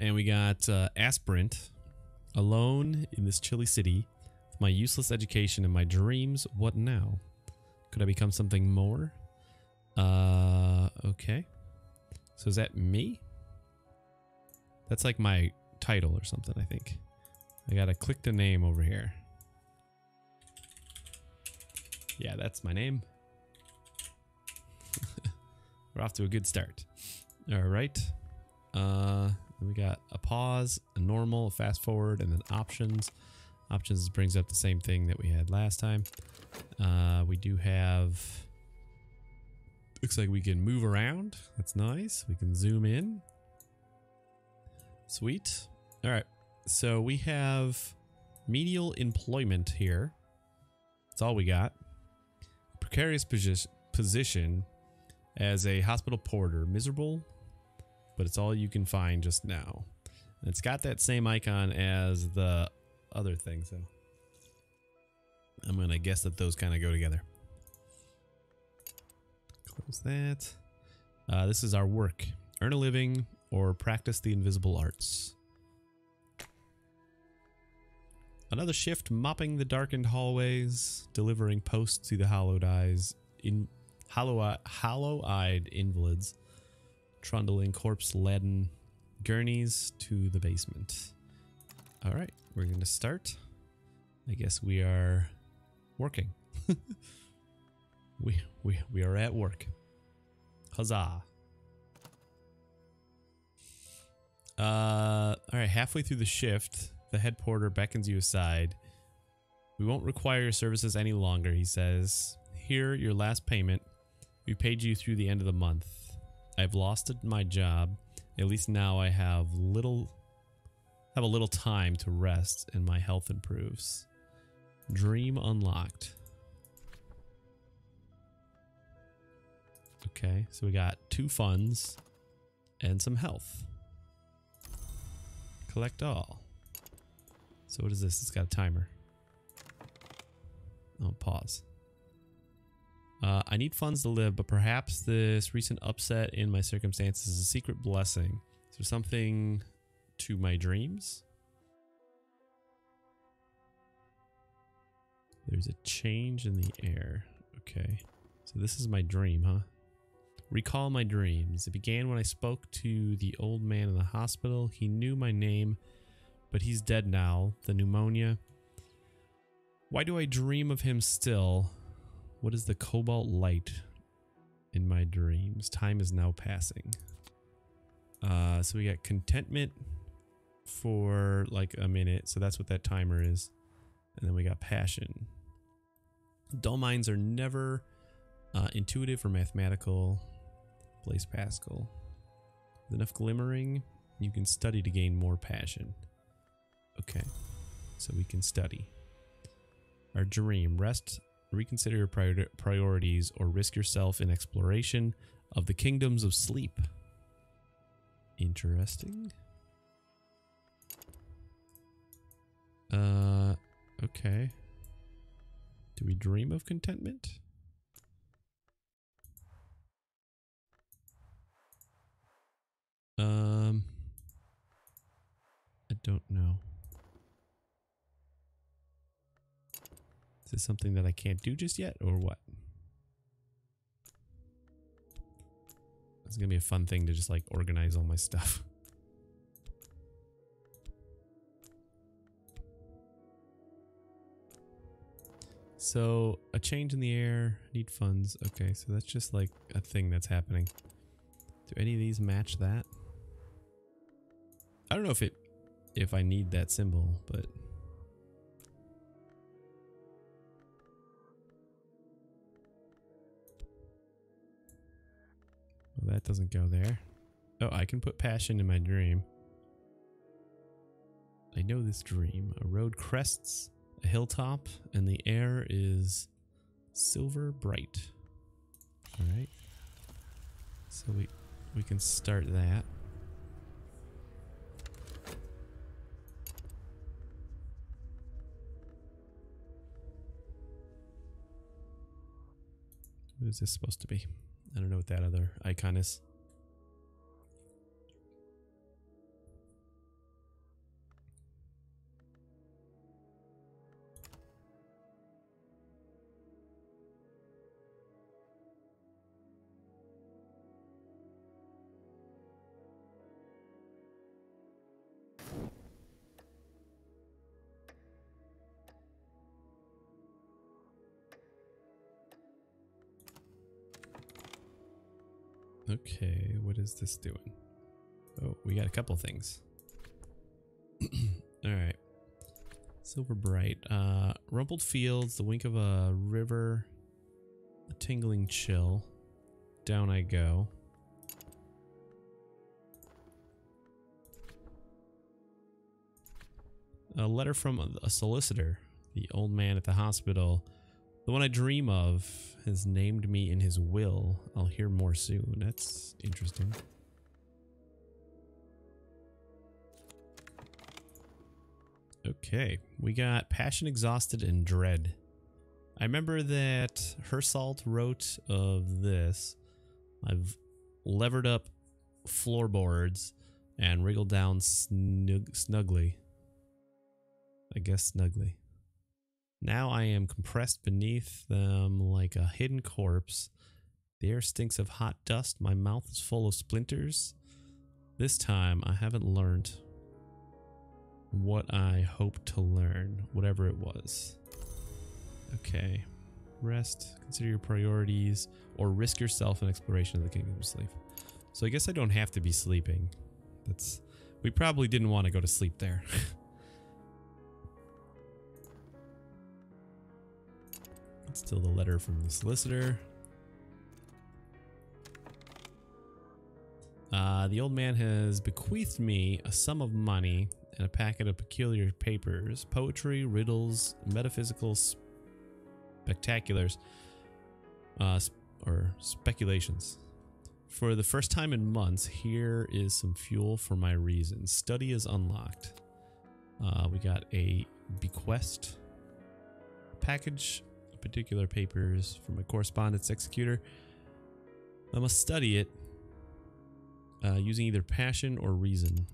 And we got uh, Aspirant, alone in this chilly city. My useless education and my dreams. What now? Could I become something more? Uh, okay. So is that me? That's like my title or something, I think. I gotta click the name over here. Yeah, that's my name. We're off to a good start. All right. Uh, we got a pause, a normal, a fast forward, and then options. Options brings up the same thing that we had last time. Uh, we do have... Looks like we can move around. That's nice. We can zoom in. Sweet. All right. So we have menial employment here. That's all we got. Precarious posi position as a hospital porter. Miserable, but it's all you can find just now. And it's got that same icon as the other thing, so I'm going to guess that those kind of go together. Close that. Uh, this is our work. Earn a living or practice the invisible arts. Another shift mopping the darkened hallways, delivering posts to the hollowed eyes in hollow-eyed invalids, trundling corpse-laden gurneys to the basement. All right, we're going to start. I guess we are working. we, we, we are at work. Huzzah. Uh, all right, halfway through the shift, the head porter beckons you aside. We won't require your services any longer, he says. Here, your last payment. We paid you through the end of the month. I've lost my job. At least now I have little have a little time to rest and my health improves. Dream unlocked. Okay, so we got two funds and some health. Collect all. So what is this? It's got a timer. Oh, pause. Uh, I need funds to live, but perhaps this recent upset in my circumstances is a secret blessing. Is there something to my dreams? There's a change in the air. Okay. So this is my dream, huh? Recall my dreams. It began when I spoke to the old man in the hospital. He knew my name, but he's dead now. The pneumonia. Why do I dream of him still? What is the cobalt light in my dreams? Time is now passing. Uh, so we got contentment for like a minute. So that's what that timer is. And then we got passion. Dull minds are never uh, intuitive or mathematical. Blaise Pascal. With enough glimmering, you can study to gain more passion. Okay, so we can study. Our dream. Rest, reconsider your prior priorities, or risk yourself in exploration of the kingdoms of sleep. Interesting. Uh, okay. Do we dream of contentment? Um, I don't know. Is this something that I can't do just yet or what? It's gonna be a fun thing to just like organize all my stuff. So a change in the air, need funds. Okay, so that's just like a thing that's happening. Do any of these match that? I don't know if it if I need that symbol, but that doesn't go there. Oh, I can put passion in my dream. I know this dream. A road crests a hilltop and the air is silver bright. All right. So we we can start that. What is this supposed to be? I don't know what that other icon is. Okay, what is this doing? Oh, we got a couple things. All right. Silver bright. Uh, rumpled fields, the wink of a river, a tingling chill. Down I go. A letter from a solicitor. The old man at the hospital. The one I dream of has named me in his will. I'll hear more soon. That's interesting. Okay, we got Passion Exhausted and Dread. I remember that Hersalt wrote of this. I've levered up floorboards and wriggled down snug snugly. I guess snugly. Now I am compressed beneath them like a hidden corpse. The air stinks of hot dust. My mouth is full of splinters. This time I haven't learned what I hoped to learn, whatever it was. Okay. Rest, consider your priorities, or risk yourself in exploration of the Kingdom of Sleep. So I guess I don't have to be sleeping. That's we probably didn't want to go to sleep there. It's still the letter from the solicitor. Uh, the old man has bequeathed me a sum of money and a packet of peculiar papers, poetry, riddles, metaphysical spectaculars, uh, sp or speculations. For the first time in months, here is some fuel for my reason. Study is unlocked. Uh, we got a bequest package particular papers from a correspondence executor. I must study it uh, using either passion or reason.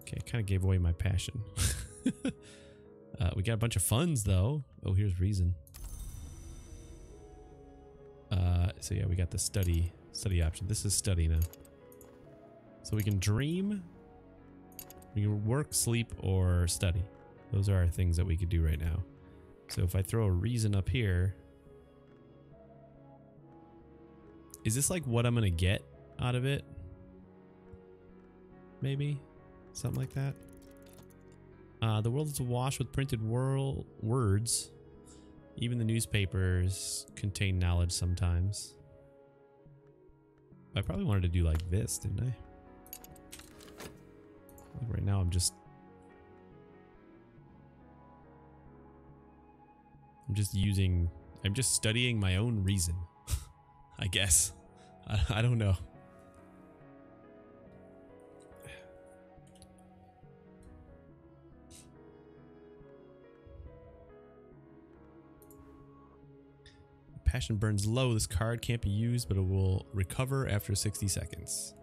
Okay, I kind of gave away my passion. uh, we got a bunch of funds though. Oh, here's reason. Uh, so yeah, we got the study study option. This is study now. So we can dream, we can work, sleep, or study. Those are our things that we could do right now. So if I throw a reason up here, is this like what I'm going to get out of it? Maybe something like that. Uh, the world is awash with printed world words. Even the newspapers contain knowledge sometimes. I probably wanted to do like this, didn't I? Right now I'm just I'm just using, I'm just studying my own reason, I guess. I, I don't know. Passion burns low. This card can't be used, but it will recover after 60 seconds.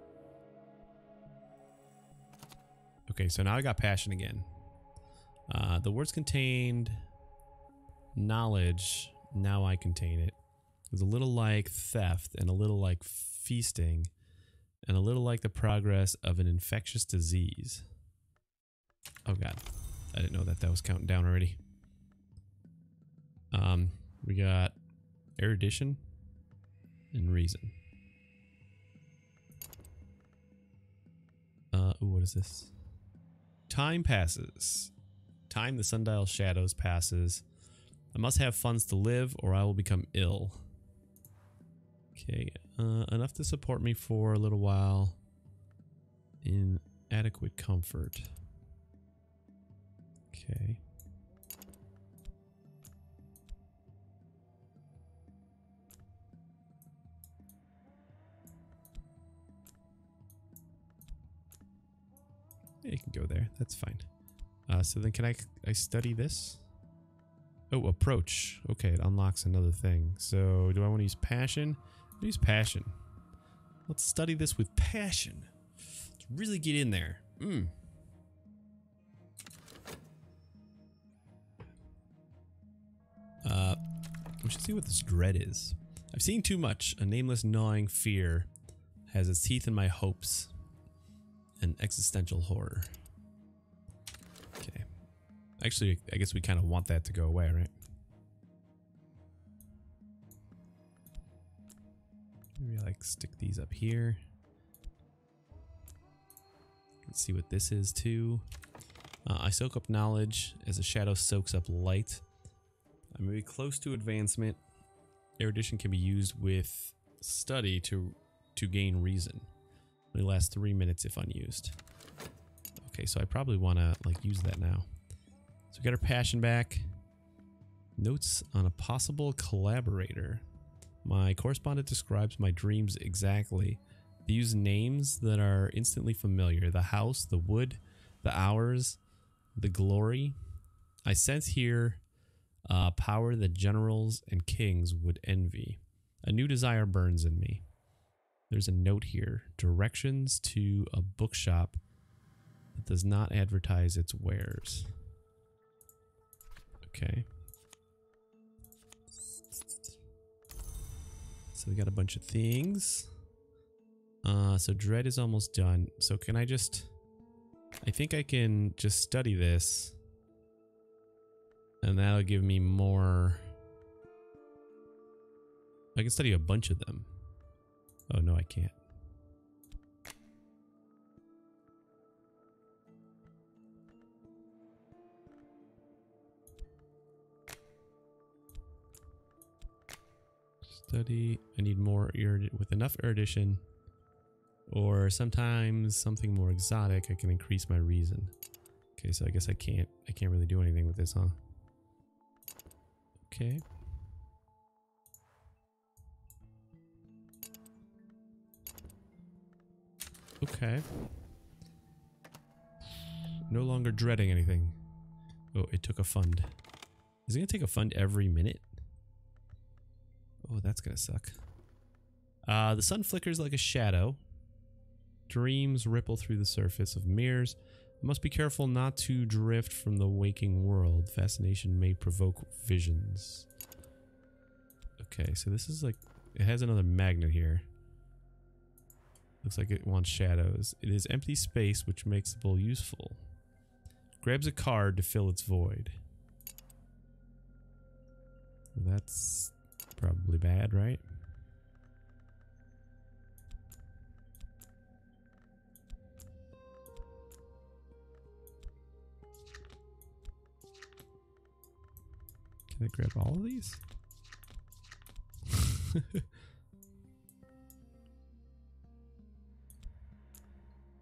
Okay, so now I got passion again. Uh, the words contained knowledge, now I contain it. It's a little like theft and a little like feasting and a little like the progress of an infectious disease. Oh god. I didn't know that that was counting down already. Um, we got erudition and reason. Uh, ooh, what is this? Time passes. Time the sundial shadows passes. I must have funds to live or I will become ill. Okay, uh, enough to support me for a little while in adequate comfort. Okay. You can go there. That's fine. Uh, so then can I, I study this? Oh, approach. Okay, it unlocks another thing. So, do I want to use passion? Use passion. Let's study this with passion. Let's really get in there. Mm. Uh, we should see what this dread is. I've seen too much. A nameless gnawing fear has its teeth in my hopes. An existential horror. Actually, I guess we kind of want that to go away, right? Maybe like stick these up here. Let's see what this is too. Uh, I soak up knowledge as a shadow soaks up light. I'm maybe close to advancement. Erudition can be used with study to to gain reason. Only lasts three minutes if unused. Okay, so I probably want to like use that now. So we got our passion back. Notes on a possible collaborator. My correspondent describes my dreams exactly. They use names that are instantly familiar. The house, the wood, the hours, the glory. I sense here uh, power that generals and kings would envy. A new desire burns in me. There's a note here directions to a bookshop that does not advertise its wares. Okay. So we got a bunch of things. Uh, so dread is almost done. So can I just... I think I can just study this. And that'll give me more... I can study a bunch of them. Oh, no, I can't. Study. I need more with enough erudition. Or sometimes something more exotic, I can increase my reason. Okay, so I guess I can't I can't really do anything with this, huh? Okay. Okay. No longer dreading anything. Oh, it took a fund. Is it gonna take a fund every minute? Oh, that's gonna suck. Uh, the sun flickers like a shadow. Dreams ripple through the surface of mirrors. I must be careful not to drift from the waking world. Fascination may provoke visions. Okay, so this is like... It has another magnet here. Looks like it wants shadows. It is empty space, which makes the bowl useful. Grabs a card to fill its void. That's probably bad, right? Can I grab all of these?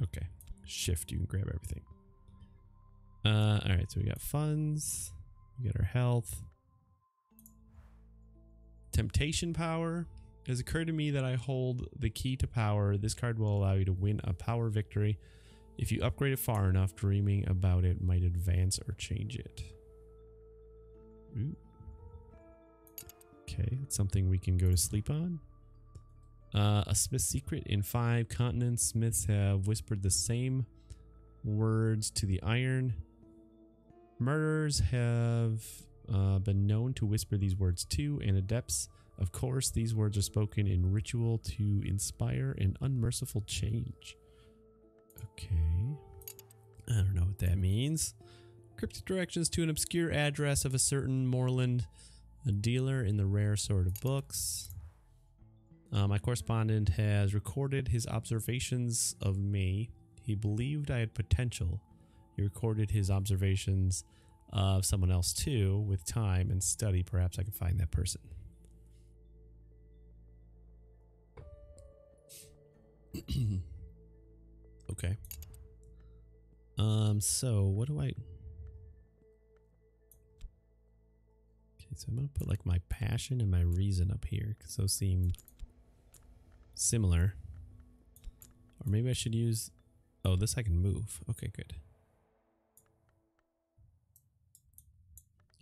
okay. Shift, you can grab everything. Uh, alright, so we got funds. We got our health. Temptation power. It has occurred to me that I hold the key to power. This card will allow you to win a power victory. If you upgrade it far enough, dreaming about it might advance or change it. Ooh. Okay, it's something we can go to sleep on. Uh, a Smith's secret. In five continents, Smiths have whispered the same words to the iron. Murderers have uh, been known to whisper these words too, and adepts, of course, these words are spoken in ritual to inspire an unmerciful change. Okay. I don't know what that means. Cryptic directions to an obscure address of a certain Morland a dealer in the rare sort of books. Uh, my correspondent has recorded his observations of me. He believed I had potential. He recorded his observations of someone else too. With time and study, perhaps I can find that person. okay. Um, so what do I... Okay, so I'm going to put like my passion and my reason up here because those seem similar. Or maybe I should use... Oh, this I can move. Okay, good.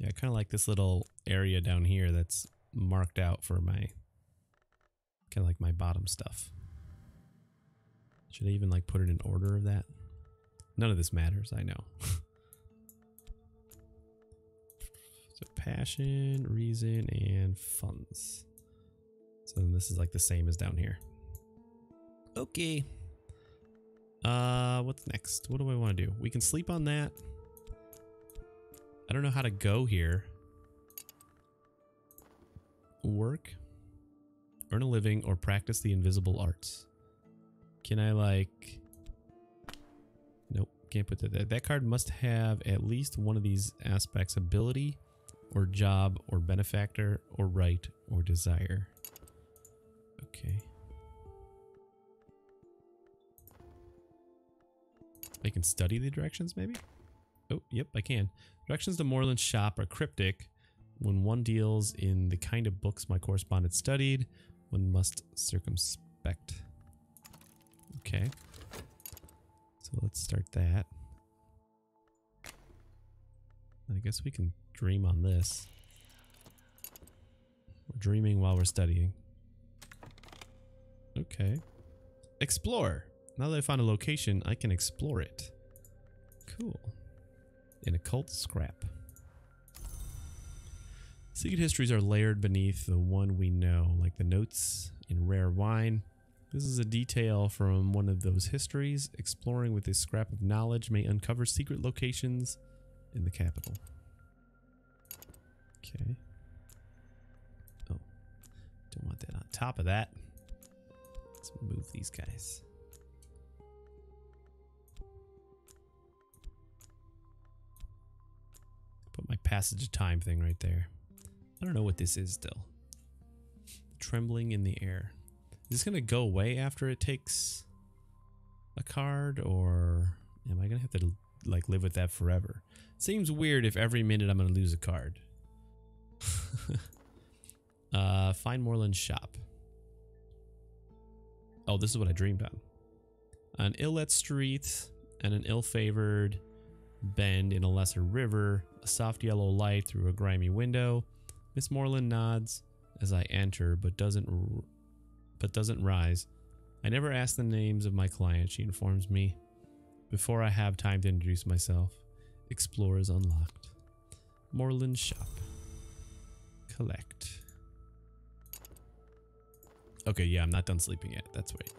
Yeah, I kind of like this little area down here that's marked out for my... Kind of like my bottom stuff. Should I even like put it in order of that? None of this matters, I know. So passion, reason, and funds. So this is like the same as down here. Okay. Uh, what's next? What do I want to do? We can sleep on that. I don't know how to go here. Work. earn a living, or practice the invisible arts. Can I like... Nope, can't put that there. That card must have at least one of these aspects. Ability, or job, or benefactor, or right, or desire. Okay. I can study the directions, maybe? Oh, yep, I can. Directions to Morland's shop are cryptic. When one deals in the kind of books my correspondent studied, one must circumspect. Okay. So let's start that. I guess we can dream on this. We're dreaming while we're studying. Okay. Explore. Now that I found a location, I can explore it. Cool. An occult scrap. Secret histories are layered beneath the one we know, like the notes in rare wine. This is a detail from one of those histories. Exploring with this scrap of knowledge may uncover secret locations in the capital. Okay. Oh, don't want that on top of that. Let's move these guys. Put my passage of time thing right there. I don't know what this is still. Trembling in the air. Is this going to go away after it takes a card or am I going to have to like live with that forever? Seems weird if every minute I'm going to lose a card. uh, find Morland's shop. Oh, this is what I dreamed on. An ill-lit street and an ill-favored bend in a lesser river, a soft yellow light through a grimy window, Miss Morland nods as I enter, but doesn't but doesn't rise. I never ask the names of my clients, she informs me. Before I have time to introduce myself, Explore is unlocked. Morland shop. Collect. Okay, yeah, I'm not done sleeping yet. That's right.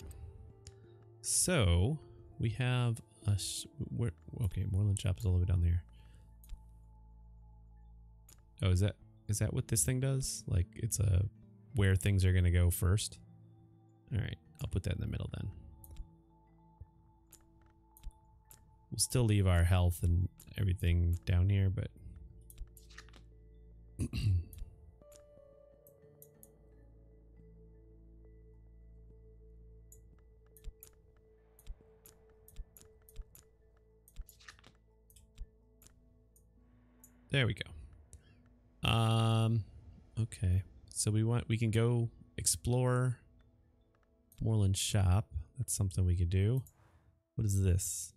So, we have a... Where, okay, Morland shop is all the way down there. Oh, is that... Is that what this thing does? Like it's a where things are to go first? All right, I'll put that in the middle then. We'll still leave our health and everything down here, but There we go. Um, okay. So we want, we can go explore Morland shop. That's something we could do. What is this?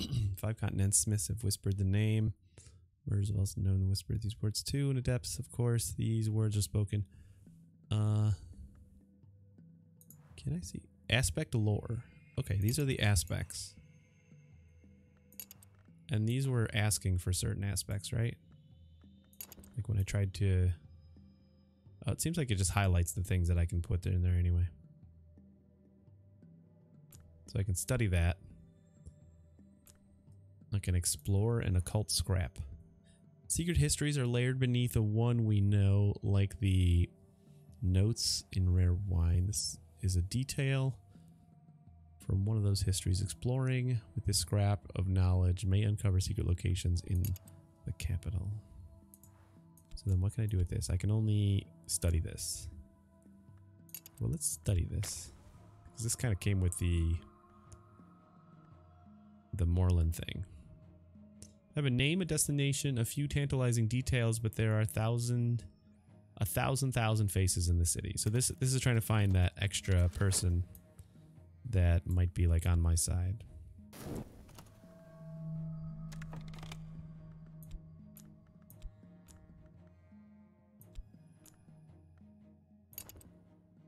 Five continents, Smiths have whispered the name. Words have also known to whisper these words too. In the depths, of course, these words are spoken. Uh, can I see? Aspect lore. Okay, these are the aspects. And these were asking for certain aspects, right? Like when I tried to... Oh, it seems like it just highlights the things that I can put in there anyway. So I can study that. I can explore an occult scrap. Secret histories are layered beneath the one we know, like the notes in rare wine. This is a detail from one of those histories. Exploring with this scrap of knowledge may uncover secret locations in the capital. So then what can I do with this? I can only study this. Well, let's study this. Because this kind of came with the the Morland thing. I have a name, a destination, a few tantalizing details, but there are a thousand a thousand thousand faces in the city. So this this is trying to find that extra person that might be like on my side.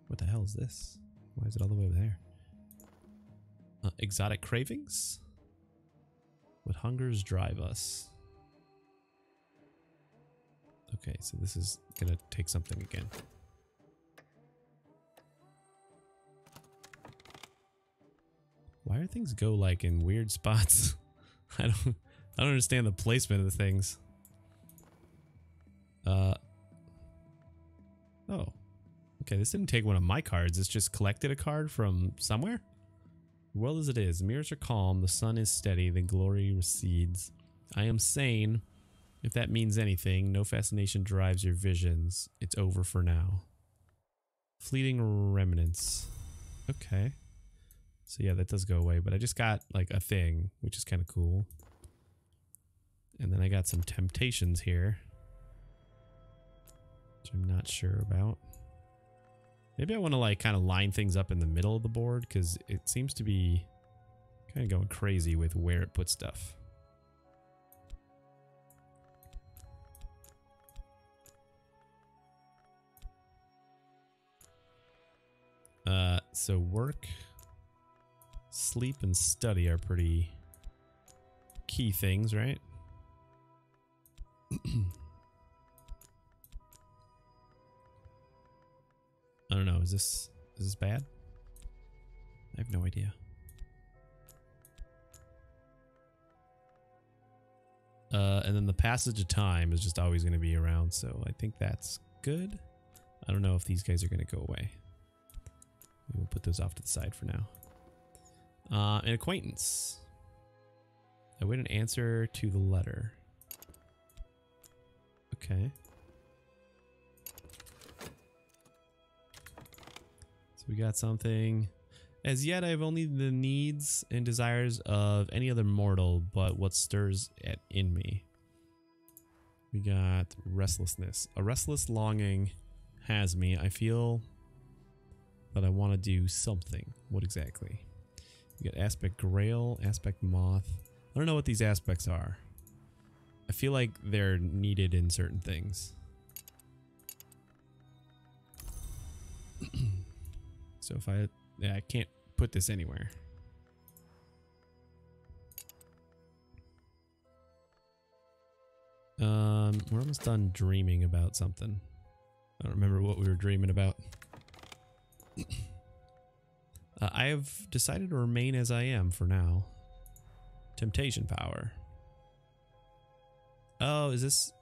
What the hell is this? Why is it all the way over there? Uh, exotic cravings? What hungers drive us? Okay, so this is gonna take something again. Are things go like in weird spots? I don't I don't understand the placement of the things. Uh Oh. Okay, this didn't take one of my cards. It's just collected a card from somewhere. Well as it is, mirrors are calm, the sun is steady, the glory recedes. I am sane. If that means anything, no fascination drives your visions. It's over for now. Fleeting remnants. Okay. So yeah, that does go away, but I just got like a thing, which is kind of cool. And then I got some temptations here. Which I'm not sure about. Maybe I want to like kind of line things up in the middle of the board because it seems to be kind of going crazy with where it puts stuff. Uh, so work, sleep, and study are pretty key things, right? I don't know. Is this is this bad? I have no idea. Uh, and then the passage of time is just always going to be around, so I think that's good. I don't know if these guys are going to go away. We'll put those off to the side for now. Uh, an acquaintance. I wait an answer to the letter. Okay. So we got something. As yet, I have only the needs and desires of any other mortal, but what stirs in me. We got restlessness. A restless longing has me. I feel that I want to do something. What exactly? We got aspect grail, aspect moth. I don't know what these aspects are. I feel like they're needed in certain things. so if I, yeah, I can't put this anywhere. Um, we're almost done dreaming about something. I don't remember what we were dreaming about. I have decided to remain as I am for now. Temptation power. Oh, is this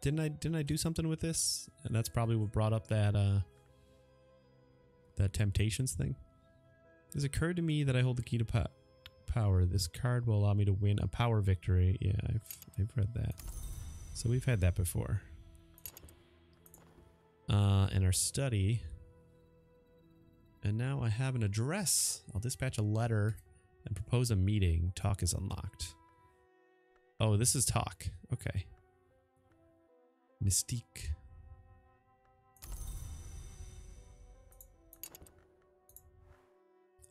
didn't I didn't I do something with this? And that's probably what brought up that uh that temptations thing. It's occurred to me that I hold the key to po power. This card will allow me to win a power victory. Yeah, I've I've read that. So we've had that before. Uh, in our study. And now I have an address. I'll dispatch a letter and propose a meeting. Talk is unlocked. Oh, this is talk. Okay. Mystique.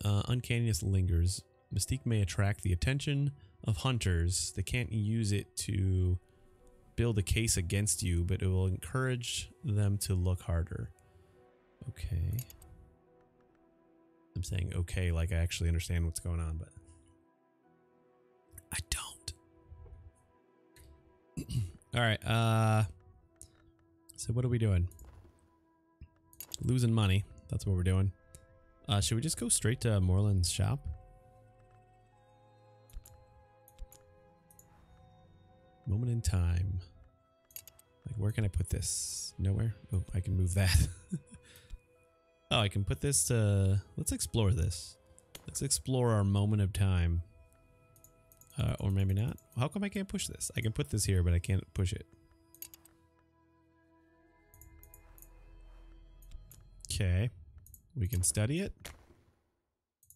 Uh, uncanniness lingers. Mystique may attract the attention of hunters. They can't use it to build a case against you, but it will encourage them to look harder. Okay. I'm saying okay like I actually understand what's going on, but I don't. All right. Uh So what are we doing? Losing money. That's what we're doing. Uh should we just go straight to Morland's shop? Moment in time. Like where can I put this? Nowhere? Oh, I can move that. Oh, I can put this to... Let's explore this. Let's explore our moment of time. Uh, or maybe not. How come I can't push this? I can put this here, but I can't push it. Okay. We can study it.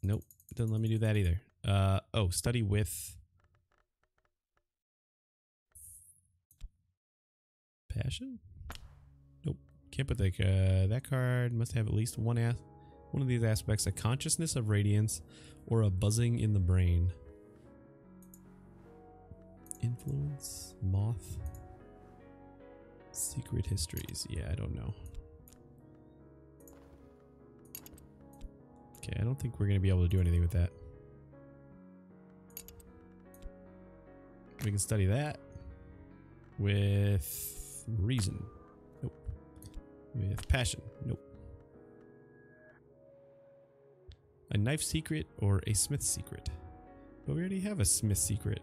Nope. Doesn't let me do that either. Uh, oh, study with... Passion? Can't put uh, that card must have at least one as one of these aspects: a consciousness of radiance or a buzzing in the brain. Influence, moth, secret histories. Yeah, I don't know. Okay, I don't think we're gonna be able to do anything with that. We can study that with reason with passion. Nope. A knife secret or a smith secret. But we already have a smith secret.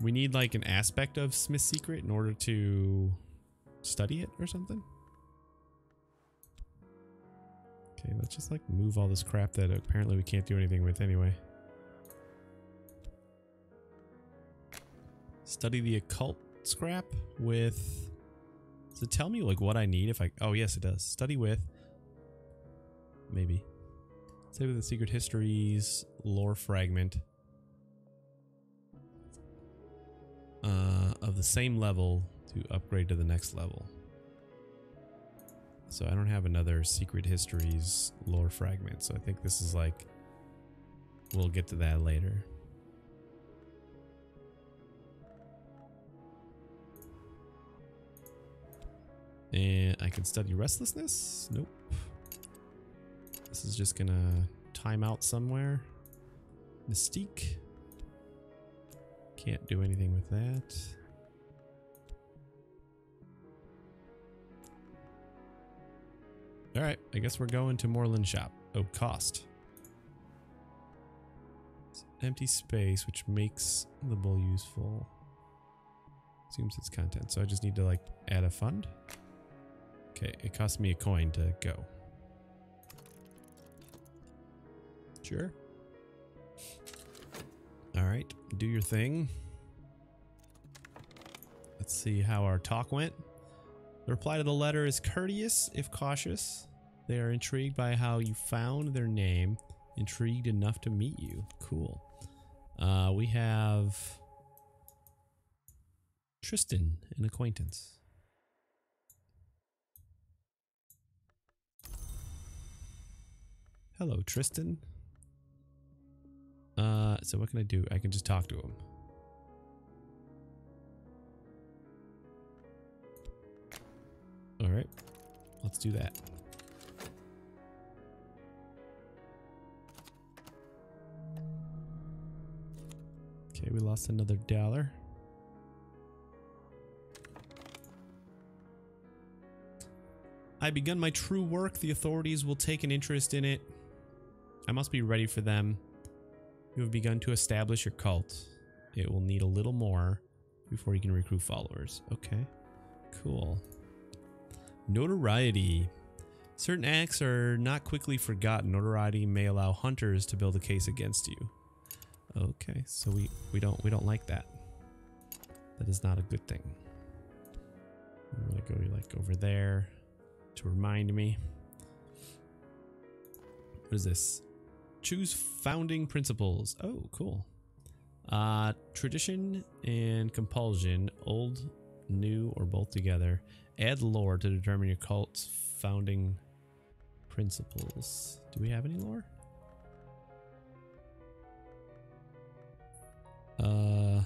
We need like an aspect of smith secret in order to study it or something. Okay, let's just like move all this crap that apparently we can't do anything with anyway. Study the occult scrap with... Does it tell me like what I need if I... Oh yes it does. Study with... Maybe. Say with the secret histories lore fragment. Uh, of the same level to upgrade to the next level. So I don't have another Secret Histories lore fragment, so I think this is like... We'll get to that later. And I can study restlessness? Nope. This is just gonna time out somewhere. Mystique. Can't do anything with that. Alright, I guess we're going to Morland shop. Oh, cost. It's empty space, which makes the bowl useful. Seems its content. So I just need to like add a fund. Okay, it cost me a coin to go. Sure. Alright, do your thing. Let's see how our talk went. The reply to the letter is courteous, if cautious. They are intrigued by how you found their name, intrigued enough to meet you. Cool. Uh, we have Tristan, an acquaintance. Hello, Tristan. Uh, so what can I do? I can just talk to him. All right, let's do that. Okay, we lost another dollar. I begun my true work. The authorities will take an interest in it. I must be ready for them. You have begun to establish your cult. It will need a little more before you can recruit followers. Okay, cool. Notoriety. Certain acts are not quickly forgotten. Notoriety may allow hunters to build a case against you. Okay, so we we don't we don't like that. That is not a good thing. I'm gonna go like over there to remind me. What is this? Choose founding principles. Oh, cool. Uh, tradition and compulsion, old, new, or both together. Add lore to determine your cult's founding principles. Do we have any lore? Uh,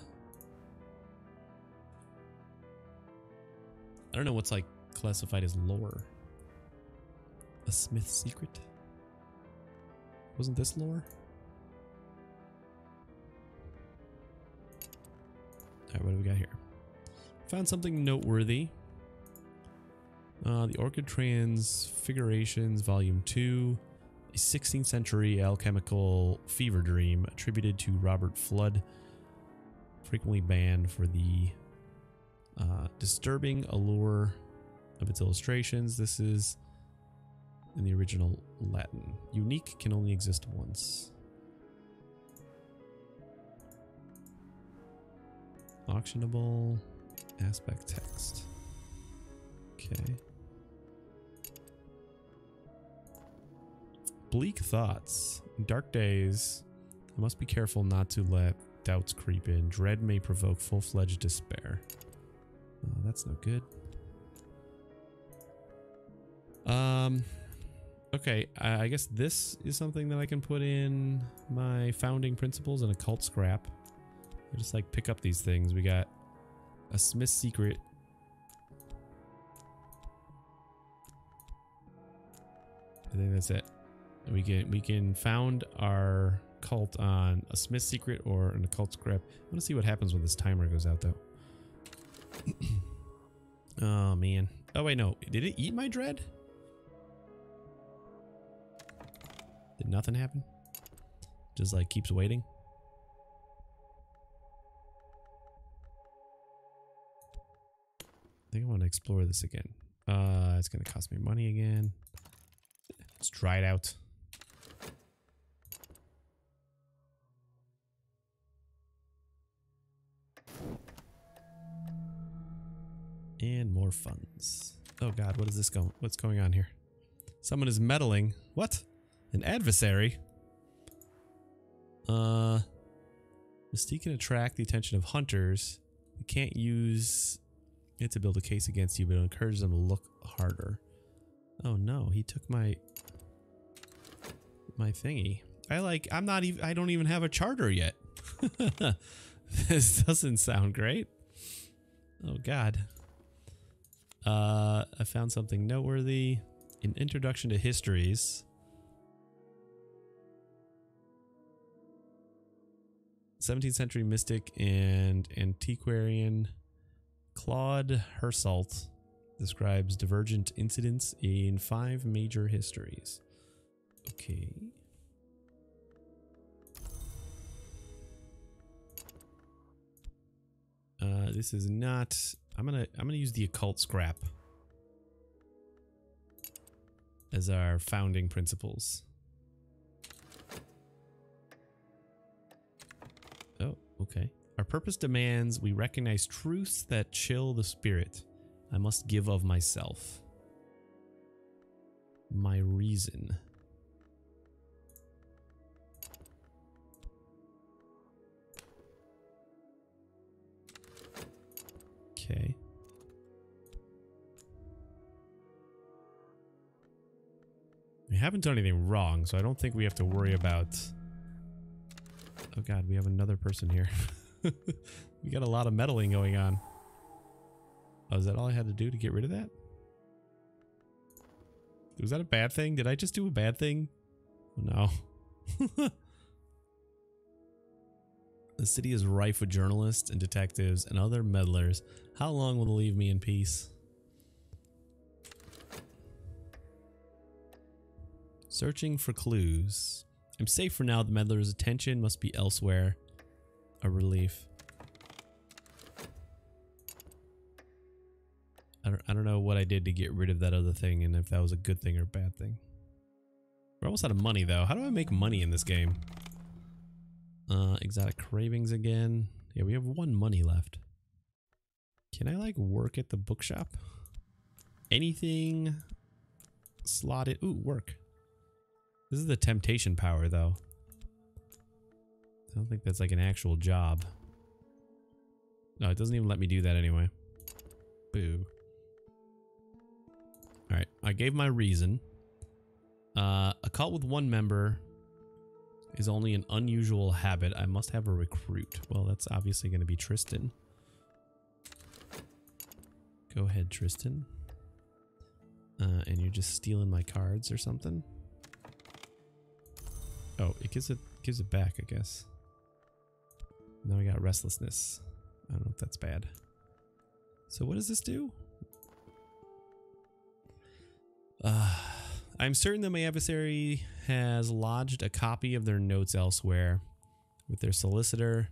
I don't know what's like classified as lore. A Smith secret? Wasn't this lore? Alright, what do we got here? Found something noteworthy. Uh, the Orchid Transfigurations, Volume 2. A 16th century alchemical fever dream attributed to Robert Fludd, Frequently banned for the uh, disturbing allure of its illustrations. This is in the original Latin. Unique can only exist once. Auctionable aspect text. Okay. Bleak thoughts. Dark days. I must be careful not to let doubts creep in. Dread may provoke full-fledged despair. Oh, that's no good. Um, Okay, I guess this is something that I can put in my founding principles and occult scrap. I just like pick up these things. We got a Smith's secret. I think that's it. We can we can found our cult on a Smith's secret or an occult scrap. I want to see what happens when this timer goes out though. oh man. Oh wait, no. Did it eat my dread? Did nothing happen? Just like keeps waiting? I think I want to explore this again. Uh, it's going to cost me money again. It's dried out. And more funds. Oh god, what is this going? What's going on here? Someone is meddling. What? An adversary? Uh, Mystique can attract the attention of hunters. You can't use it to build a case against you, but it encourages them to look harder. Oh no, he took my my thingy. I like I'm not even I don't even have a charter yet. this doesn't sound great. Oh god. Uh I found something noteworthy. An introduction to histories. 17th century mystic and antiquarian Claude Hersault describes divergent incidents in five major histories. Okay. Uh, this is not. I'm gonna. I'm gonna use the occult scrap as our founding principles. Our purpose demands we recognize truths that chill the spirit. I must give of myself. My reason. Okay. We haven't done anything wrong, so I don't think we have to worry about... Oh god, we have another person here. we got a lot of meddling going on. Oh, is that all I had to do to get rid of that? Was that a bad thing? Did I just do a bad thing? No. the city is rife with journalists and detectives and other meddlers. How long will they leave me in peace? Searching for clues. I'm safe for now. The meddler's attention must be elsewhere. A relief. I don't, I don't know what I did to get rid of that other thing and if that was a good thing or a bad thing. We're almost out of money though. How do I make money in this game? Uh, exotic cravings again. Yeah, we have one money left. Can I like work at the bookshop? Anything slotted? Ooh, work. This is the temptation power though. I don't think that's like an actual job. No, it doesn't even let me do that anyway. Boo. Alright, I gave my reason. Uh, a cult with one member is only an unusual habit. I must have a recruit. Well, that's obviously going to be Tristan. Go ahead, Tristan. Uh, and you're just stealing my cards or something? Oh, it gives it gives it back, I guess. Now I got restlessness. I don't know if that's bad. So what does this do? Uh, I'm certain that my adversary has lodged a copy of their notes elsewhere with their solicitor,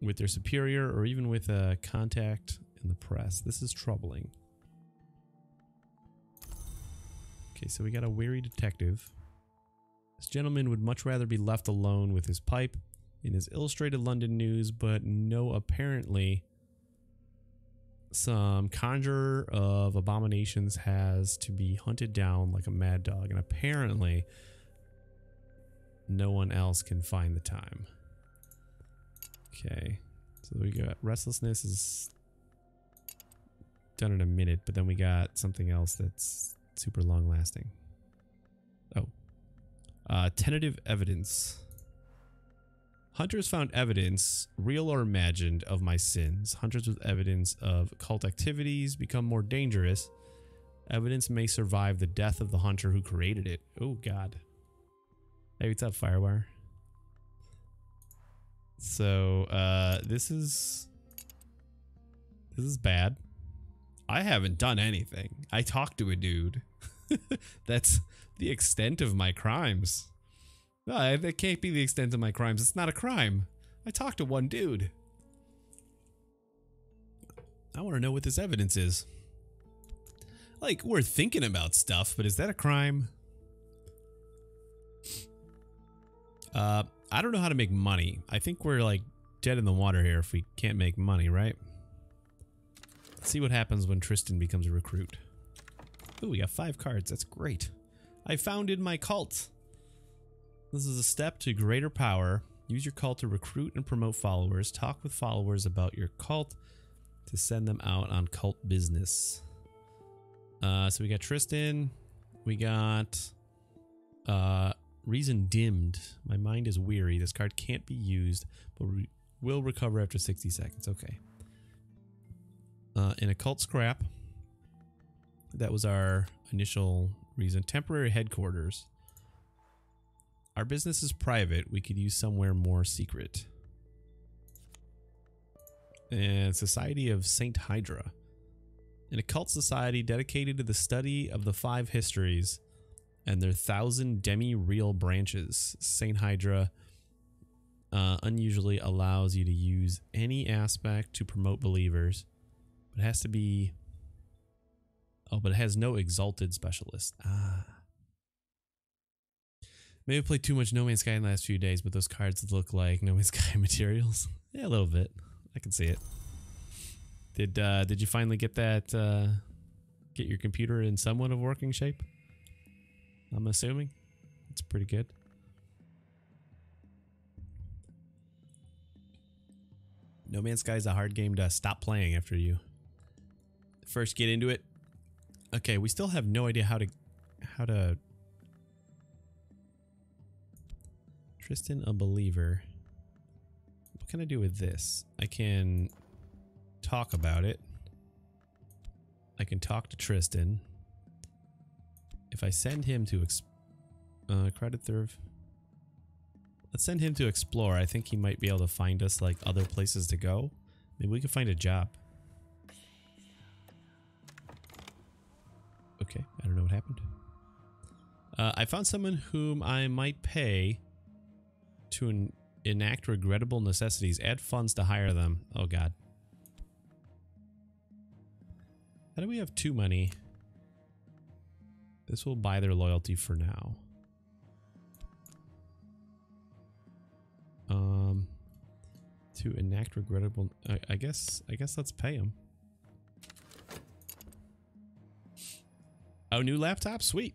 with their superior, or even with a contact in the press. This is troubling. Okay, so we got a weary detective. This gentleman would much rather be left alone with his pipe in his illustrated London news, but no apparently some conjurer of abominations has to be hunted down like a mad dog and apparently no one else can find the time. Okay so we got restlessness is done in a minute but then we got something else that's super long lasting oh. Uh, tentative evidence Hunters found evidence, real or imagined, of my sins. Hunters with evidence of cult activities become more dangerous. Evidence may survive the death of the hunter who created it. Oh, God. Hey, what's up, Firewire? So, uh, this is... This is bad. I haven't done anything. I talked to a dude. That's the extent of my crimes. That can't be the extent of my crimes. It's not a crime. I talked to one dude. I want to know what this evidence is. Like, we're thinking about stuff, but is that a crime? Uh, I don't know how to make money. I think we're like dead in the water here if we can't make money, right? Let's see what happens when Tristan becomes a recruit. Ooh, we got five cards. That's great. I founded my cult. This is a step to greater power. Use your cult to recruit and promote followers. Talk with followers about your cult to send them out on cult business. Uh, so we got Tristan. We got uh, Reason Dimmed. My mind is weary. This card can't be used, but re will recover after 60 seconds. Okay. Uh, in occult scrap. That was our initial reason. Temporary headquarters. Our business is private. We could use somewhere more secret. And Society of Saint Hydra. An occult society dedicated to the study of the five histories and their thousand demi-real branches. Saint Hydra uh, unusually allows you to use any aspect to promote believers, but it has to be. Oh, but it has no exalted specialist. Ah. Maybe I played too much No Man's Sky in the last few days, but those cards look like No Man's Sky materials. yeah, a little bit. I can see it. Did uh, did you finally get that? Uh, get your computer in somewhat of working shape? I'm assuming it's pretty good. No Man's Sky is a hard game to stop playing after you first get into it. Okay, we still have no idea how to how to Tristan a believer. What can I do with this? I can talk about it. I can talk to Tristan. If I send him to uh, credit third. Let's send him to explore. I think he might be able to find us like other places to go. Maybe we can find a job. Okay, I don't know what happened. Uh, I found someone whom I might pay to en enact regrettable necessities. Add funds to hire them. Oh god. How do we have two money? This will buy their loyalty for now. Um, to enact regrettable. I, I guess. I guess let's pay him. Oh, new laptop, sweet.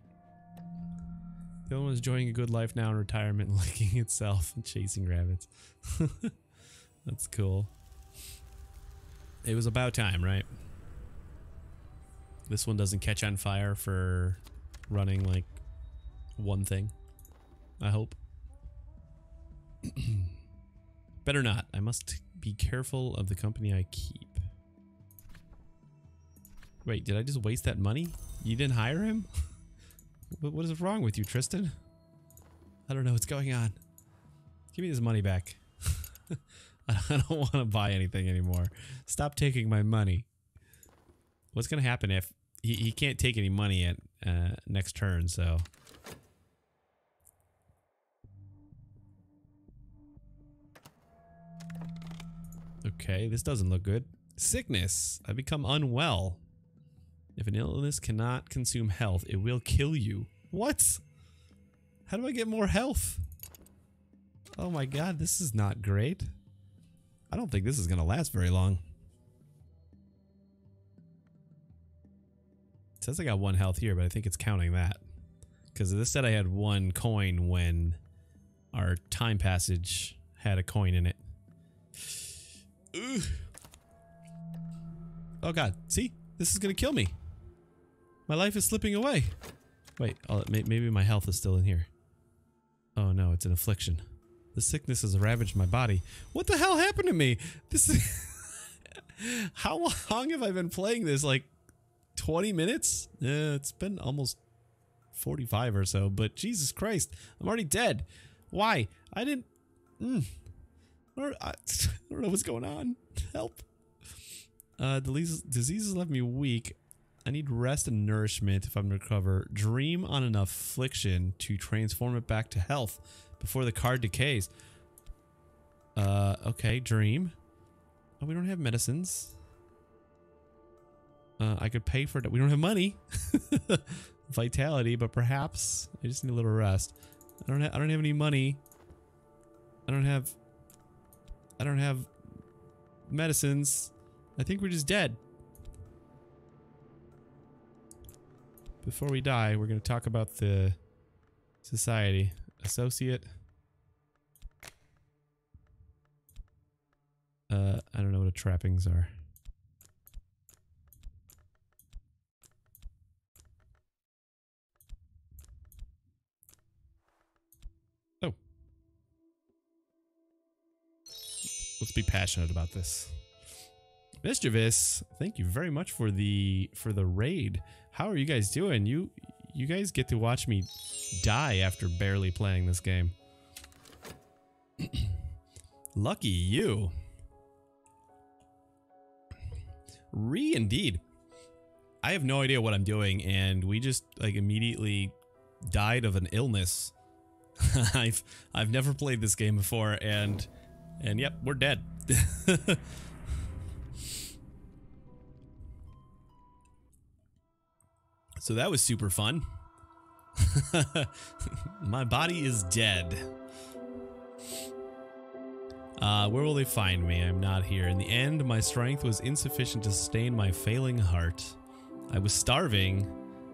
The other one's enjoying a good life now in retirement, licking itself and chasing rabbits. That's cool. It was about time, right? This one doesn't catch on fire for running like one thing. I hope. Better not. I must be careful of the company I keep. Wait, did I just waste that money? You didn't hire him? what is wrong with you, Tristan? I don't know what's going on. Give me this money back. I don't want to buy anything anymore. Stop taking my money. What's going to happen if he, he can't take any money at uh, next turn, so... Okay, this doesn't look good. Sickness. I become unwell. If an illness cannot consume health, it will kill you. What? How do I get more health? Oh my god, this is not great. I don't think this is going to last very long. It says I got one health here, but I think it's counting that. Because this said I had one coin when our time passage had a coin in it. Oh god, see? This is going to kill me. My life is slipping away. Wait, maybe my health is still in here. Oh no, it's an affliction. The sickness has ravaged my body. What the hell happened to me? This is... How long have I been playing this? Like 20 minutes? Yeah, it's been almost 45 or so, but Jesus Christ, I'm already dead. Why? I didn't... Mm, I don't know what's going on. Help. Uh, the disease has left me weak. I need rest and nourishment if I'm to recover. Dream on an affliction to transform it back to health before the card decays. Uh, okay, dream. Oh, we don't have medicines. Uh, I could pay for it. We don't have money. Vitality, but perhaps I just need a little rest. I don't. I don't have any money. I don't have... I don't have medicines. I think we're just dead. Before we die, we're going to talk about the society. Associate. Uh, I don't know what a trappings are. Oh. Let's be passionate about this. Mischievous, thank you very much for the for the raid. How are you guys doing? You you guys get to watch me die after barely playing this game. Lucky you. Re indeed. I have no idea what I'm doing and we just like immediately died of an illness. I've I've never played this game before and and yep, we're dead. so that was super fun. My body is dead. Uh, where will they find me? I'm not here. In the end, my strength was insufficient to sustain my failing heart. I was starving.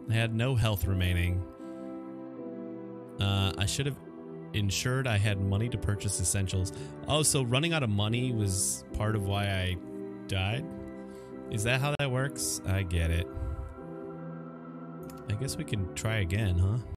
I had no health remaining. Uh, I should have ensured I had money to purchase essentials. Oh, so running out of money was part of why I died? Is that how that works? I get it. I guess we can try again, huh?